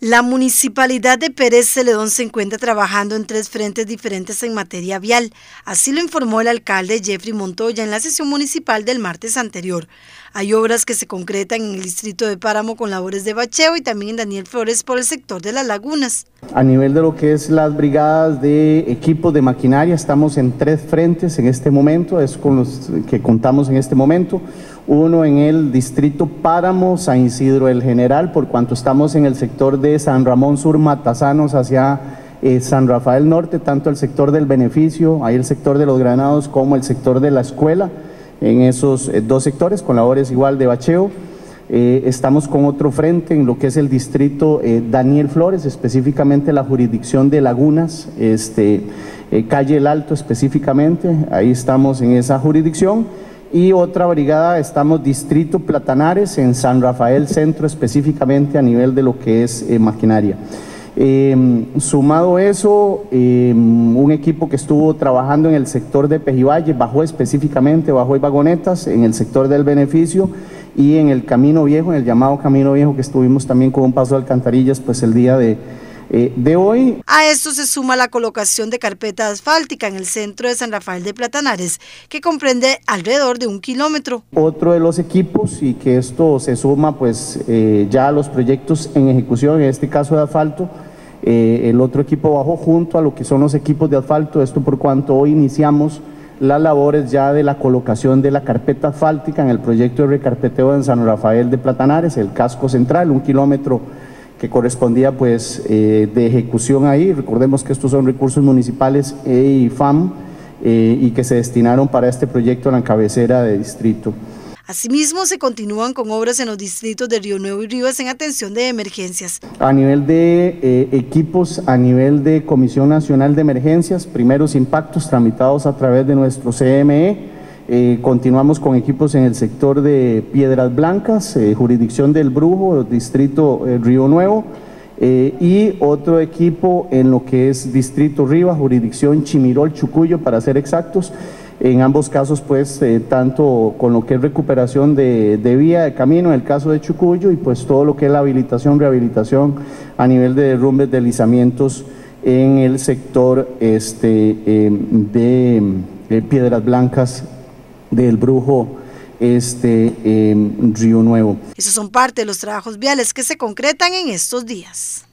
La municipalidad de Pérez Celedón se encuentra trabajando en tres frentes diferentes en materia vial. Así lo informó el alcalde Jeffrey Montoya en la sesión municipal del martes anterior. Hay obras que se concretan en el distrito de Páramo con labores de bacheo y también en Daniel Flores por el sector de las lagunas. A nivel de lo que es las brigadas de equipos de maquinaria, estamos en tres frentes en este momento, es con los que contamos en este momento. Uno en el distrito Páramo, San Isidro el General, por cuanto estamos en el sector de San Ramón Sur, Matasanos, hacia eh, San Rafael Norte, tanto el sector del beneficio, ahí el sector de los granados, como el sector de la escuela, en esos eh, dos sectores, con labores igual de bacheo. Eh, estamos con otro frente en lo que es el distrito Daniel Flores, específicamente la jurisdicción de Lagunas, este, calle El Alto específicamente, ahí estamos en esa jurisdicción y otra brigada estamos Distrito Platanares en San Rafael Centro específicamente a nivel de lo que es eh, maquinaria. Em, sumado eso, em, un equipo que estuvo trabajando en el sector de Pejivalle, bajó específicamente, bajó y vagonetas en el sector del beneficio y en el Camino Viejo, en el llamado Camino Viejo que estuvimos también con un paso de alcantarillas pues el día de, eh, de hoy. A esto se suma la colocación de carpeta asfáltica en el centro de San Rafael de Platanares, que comprende alrededor de un kilómetro. Otro de los equipos, y que esto se suma pues eh, ya a los proyectos en ejecución, en este caso de asfalto, eh, el otro equipo bajó junto a lo que son los equipos de asfalto, esto por cuanto hoy iniciamos las labores ya de la colocación de la carpeta asfáltica en el proyecto de recarpeteo en San Rafael de Platanares, el casco central, un kilómetro que correspondía pues eh, de ejecución ahí. Recordemos que estos son recursos municipales e IFAM eh, y que se destinaron para este proyecto en la cabecera de distrito. Asimismo, se continúan con obras en los distritos de Río Nuevo y Rivas en atención de emergencias. A nivel de eh, equipos, a nivel de Comisión Nacional de Emergencias, primeros impactos tramitados a través de nuestro CME, eh, continuamos con equipos en el sector de Piedras Blancas, eh, jurisdicción del Brujo, distrito eh, Río Nuevo, y otro equipo en lo que es distrito Riva, jurisdicción Chimirol, Chucuyo, para ser exactos. En ambos casos, pues, tanto con lo que es recuperación de, vía, de camino, en el caso de Chucuyo, y pues todo lo que es la habilitación, rehabilitación a nivel de derrumbes, deslizamientos en el sector este, de Piedras Blancas del Brujo este Río Nuevo. Esos son parte de los trabajos viales que se concretan en estos días.